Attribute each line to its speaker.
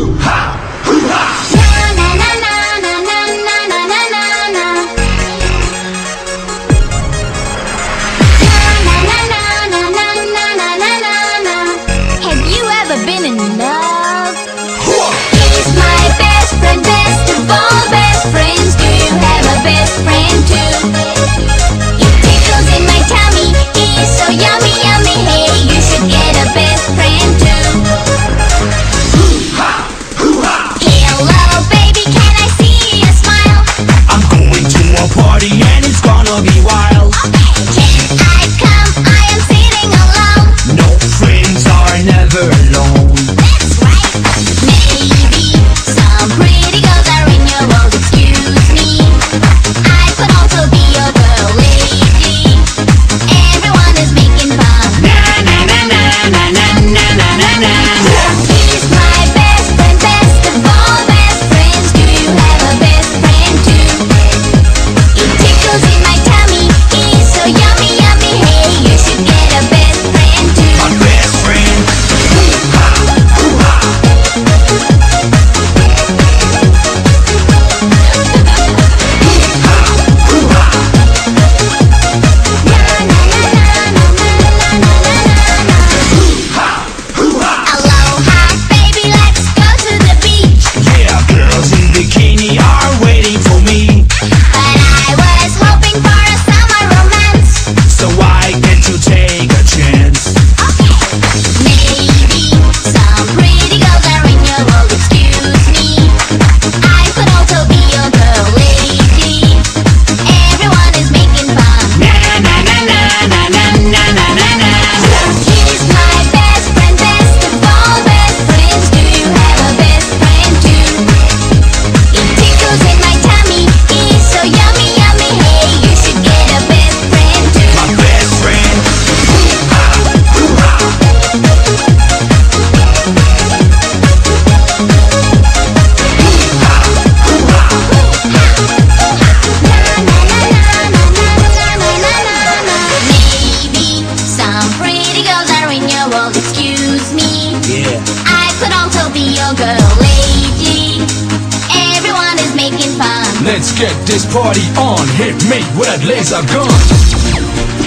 Speaker 1: Ha! be wild. let's get this party on. Hit me with that laser gun.